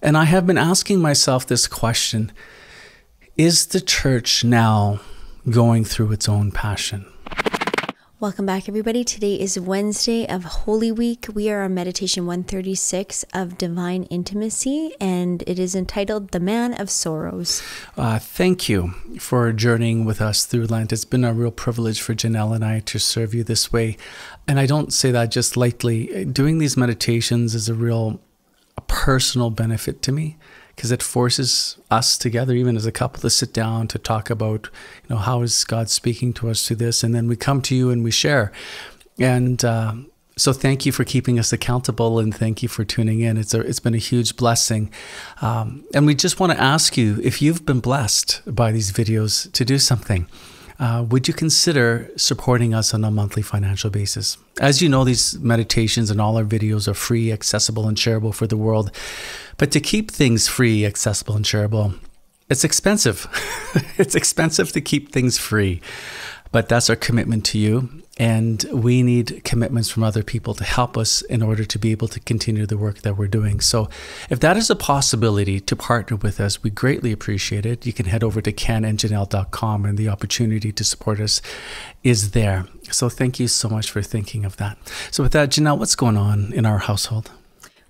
And I have been asking myself this question Is the church now going through its own passion? Welcome back, everybody. Today is Wednesday of Holy Week. We are on Meditation 136 of Divine Intimacy, and it is entitled The Man of Sorrows. Uh, thank you for journeying with us through Lent. It's been a real privilege for Janelle and I to serve you this way. And I don't say that just lightly. Doing these meditations is a real a personal benefit to me because it forces us together, even as a couple, to sit down to talk about, you know, how is God speaking to us through this, and then we come to you and we share. And uh, so, thank you for keeping us accountable, and thank you for tuning in. It's a, it's been a huge blessing, um, and we just want to ask you if you've been blessed by these videos to do something uh, would you consider supporting us on a monthly financial basis? As you know, these meditations and all our videos are free, accessible, and shareable for the world. But to keep things free, accessible, and shareable, it's expensive. it's expensive to keep things free. But that's our commitment to you. And we need commitments from other people to help us in order to be able to continue the work that we're doing. So, if that is a possibility to partner with us, we greatly appreciate it. You can head over to kenandjanelle.com and the opportunity to support us is there. So, thank you so much for thinking of that. So, with that, Janelle, what's going on in our household?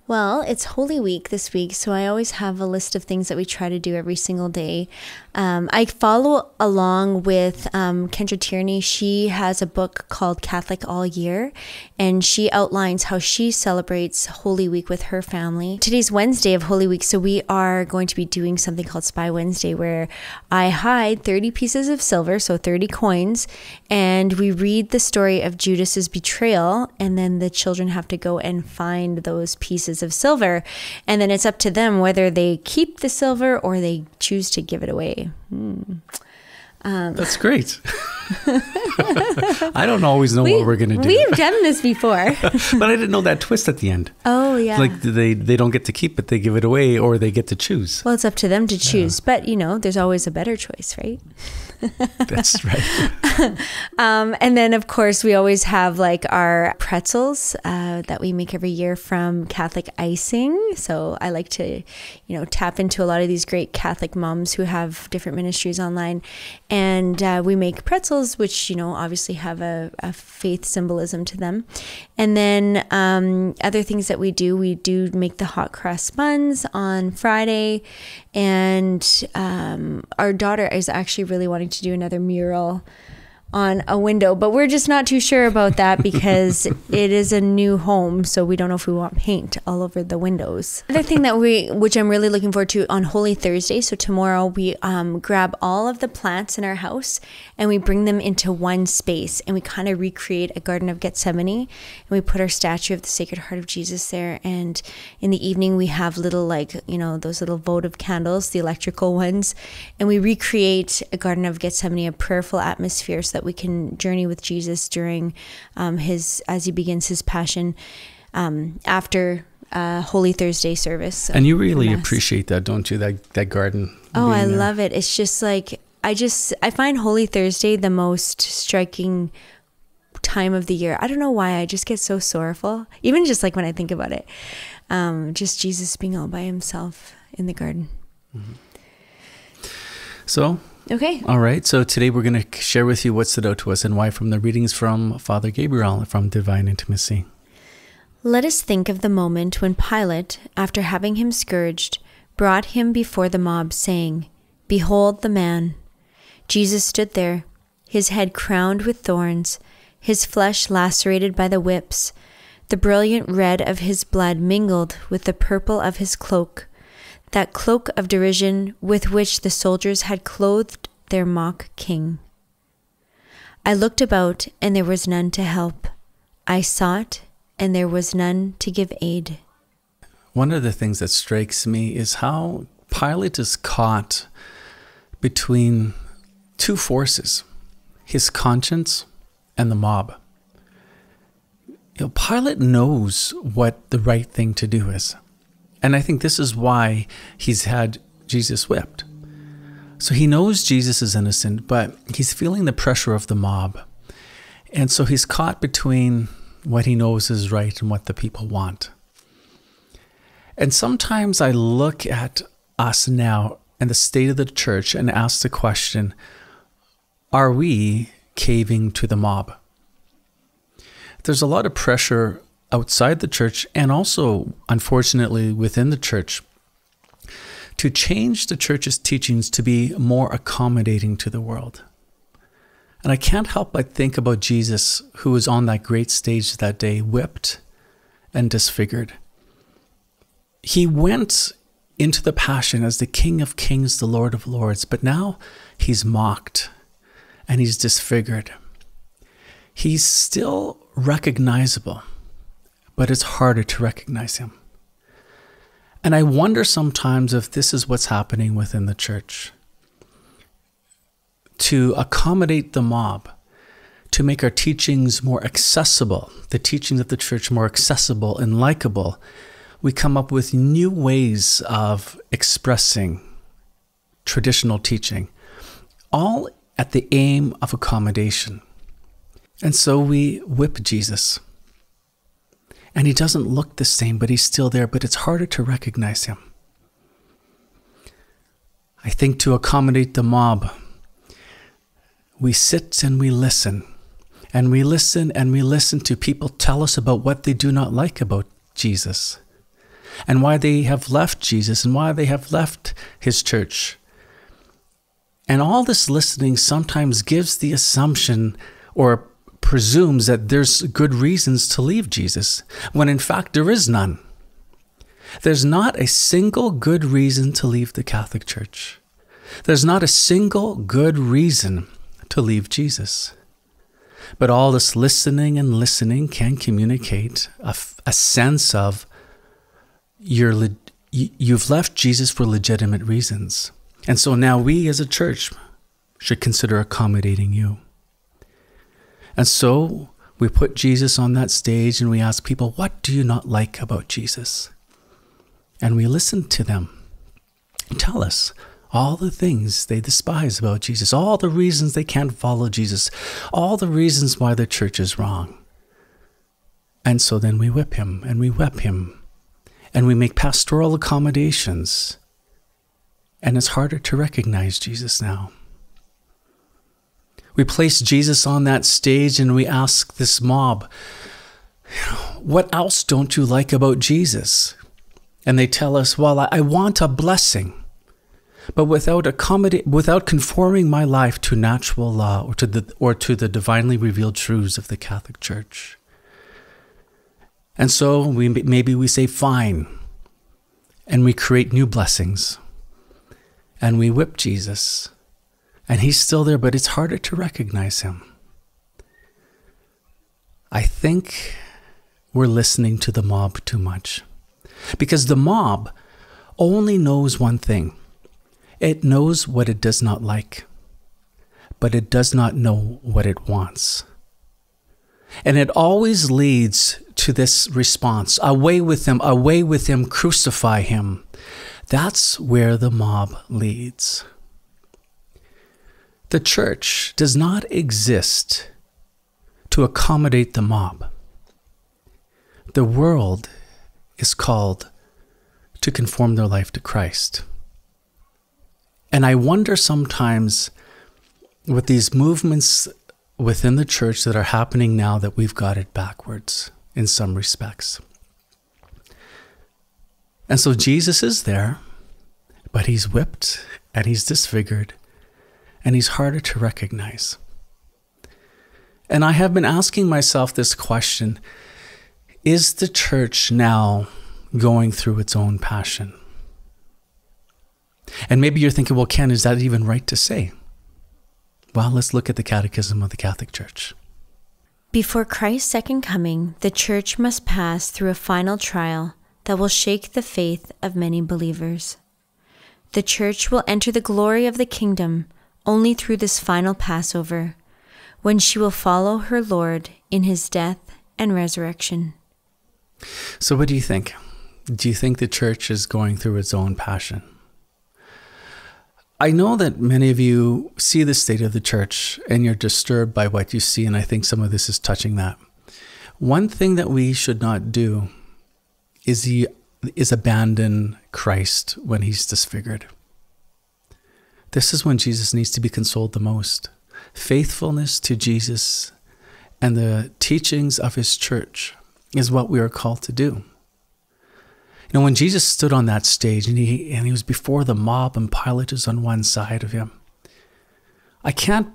Well, it's Holy Week this week, so I always have a list of things that we try to do every single day. Um, I follow along with um, Kendra Tierney. She has a book called Catholic All Year, and she outlines how she celebrates Holy Week with her family. Today's Wednesday of Holy Week, so we are going to be doing something called Spy Wednesday, where I hide 30 pieces of silver, so 30 coins, and we read the story of Judas's betrayal, and then the children have to go and find those pieces of silver. And then it's up to them whether they keep the silver or they choose to give it away. Hmm. Um, That's great. I don't always know we, what we're going to do. We've done this before. but I didn't know that twist at the end. Oh, yeah. Like they, they don't get to keep it, they give it away, or they get to choose. Well, it's up to them to choose. Yeah. But, you know, there's always a better choice, right? That's right. um, and then, of course, we always have like our pretzels uh, that we make every year from Catholic icing. So I like to, you know, tap into a lot of these great Catholic moms who have different ministries online. And uh, we make pretzels, which, you know, obviously have a, a faith symbolism to them. And then um, other things that we do, we do make the hot cross buns on Friday. And um, our daughter is actually really wanting to do another mural on a window, but we're just not too sure about that because it is a new home, so we don't know if we want paint all over the windows. Another thing that we, which I'm really looking forward to on Holy Thursday, so tomorrow we um, grab all of the plants in our house and we bring them into one space and we kind of recreate a Garden of Gethsemane and we put our statue of the Sacred Heart of Jesus there. And in the evening we have little like you know those little votive candles, the electrical ones, and we recreate a Garden of Gethsemane, a prayerful atmosphere. So that we can journey with Jesus during um, his as he begins his passion um, after uh, Holy Thursday service. And you really appreciate that, don't you? That that garden. Oh, I there. love it. It's just like I just I find Holy Thursday the most striking time of the year. I don't know why. I just get so sorrowful, even just like when I think about it. Um, just Jesus being all by himself in the garden. Mm-hmm. So Okay. All right. So today we're going to share with you what stood out to us and why from the readings from Father Gabriel from Divine Intimacy. Let us think of the moment when Pilate, after having him scourged, brought him before the mob, saying, Behold the man. Jesus stood there, his head crowned with thorns, his flesh lacerated by the whips, the brilliant red of his blood mingled with the purple of his cloak that cloak of derision with which the soldiers had clothed their mock king. I looked about, and there was none to help. I sought, and there was none to give aid. One of the things that strikes me is how Pilate is caught between two forces his conscience and the mob. You know, Pilate knows what the right thing to do is. And I think this is why he's had Jesus whipped. So he knows Jesus is innocent, but he's feeling the pressure of the mob. And so he's caught between what he knows is right and what the people want. And sometimes I look at us now and the state of the church and ask the question are we caving to the mob? There's a lot of pressure outside the church and also, unfortunately, within the church to change the church's teachings to be more accommodating to the world. And I can't help but think about Jesus, who was on that great stage that day, whipped and disfigured. He went into the passion as the King of Kings, the Lord of Lords, but now he's mocked and he's disfigured. He's still recognizable, but it's harder to recognize him. And I wonder sometimes if this is what's happening within the church. To accommodate the mob, to make our teachings more accessible, the teachings of the church more accessible and likable, we come up with new ways of expressing traditional teaching, all at the aim of accommodation. And so we whip Jesus. And he doesn't look the same, but he's still there, but it's harder to recognize him. I think to accommodate the mob, we sit and we listen. And we listen and we listen to people tell us about what they do not like about Jesus and why they have left Jesus and why they have left his church. And all this listening sometimes gives the assumption or presumes that there's good reasons to leave Jesus, when in fact there is none. There's not a single good reason to leave the Catholic Church. There's not a single good reason to leave Jesus. But all this listening and listening can communicate a, a sense of you're you've left Jesus for legitimate reasons. And so now we as a church should consider accommodating you. And so we put Jesus on that stage and we ask people, What do you not like about Jesus? And we listen to them. Tell us all the things they despise about Jesus, all the reasons they can't follow Jesus, all the reasons why the church is wrong. And so then we whip him and we whip him and we make pastoral accommodations. And it's harder to recognize Jesus now. We place Jesus on that stage and we ask this mob, What else don't you like about Jesus? And they tell us, Well, I want a blessing. But without accommodate, without conforming my life to natural law or to the or to the divinely revealed truths of the Catholic Church. And so we maybe we say fine, and we create new blessings, and we whip Jesus, and he's still there, but it's harder to recognize him. I think we're listening to the mob too much, because the mob only knows one thing. It knows what it does not like, but it does not know what it wants. And it always leads to this response away with him, away with him, crucify him. That's where the mob leads. The church does not exist to accommodate the mob. The world is called to conform their life to Christ. And I wonder sometimes with these movements within the church that are happening now that we've got it backwards in some respects. And so Jesus is there, but he's whipped and he's disfigured and he's harder to recognize. And I have been asking myself this question Is the church now going through its own passion? And maybe you're thinking, well, Ken, is that even right to say? Well, let's look at the Catechism of the Catholic Church. Before Christ's second coming, the Church must pass through a final trial that will shake the faith of many believers. The Church will enter the glory of the kingdom only through this final Passover, when she will follow her Lord in his death and resurrection. So, what do you think? Do you think the Church is going through its own passion? I know that many of you see the state of the church and you're disturbed by what you see, and I think some of this is touching that. One thing that we should not do is is abandon Christ when he's disfigured. This is when Jesus needs to be consoled the most. Faithfulness to Jesus and the teachings of his church is what we are called to do. You know, when Jesus stood on that stage and he, and he was before the mob and Pilate was on one side of him, I can't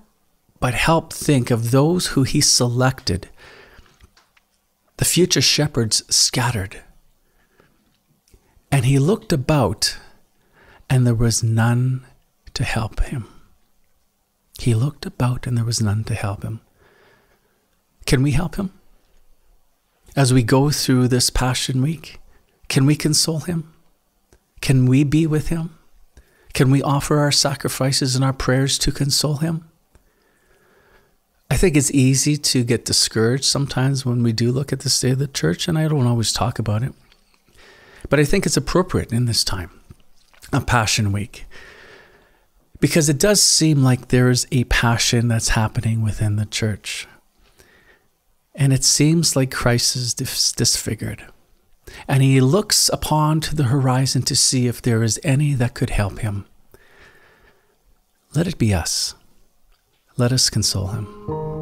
but help think of those who he selected, the future shepherds scattered. And he looked about, and there was none to help him. He looked about, and there was none to help him. Can we help him? As we go through this Passion Week, can we console him? Can we be with him? Can we offer our sacrifices and our prayers to console him? I think it's easy to get discouraged sometimes when we do look at the state of the church, and I don't always talk about it. But I think it's appropriate in this time of Passion Week because it does seem like there is a passion that's happening within the church. And it seems like Christ is disfigured. And he looks upon to the horizon to see if there is any that could help him. Let it be us. Let us console him.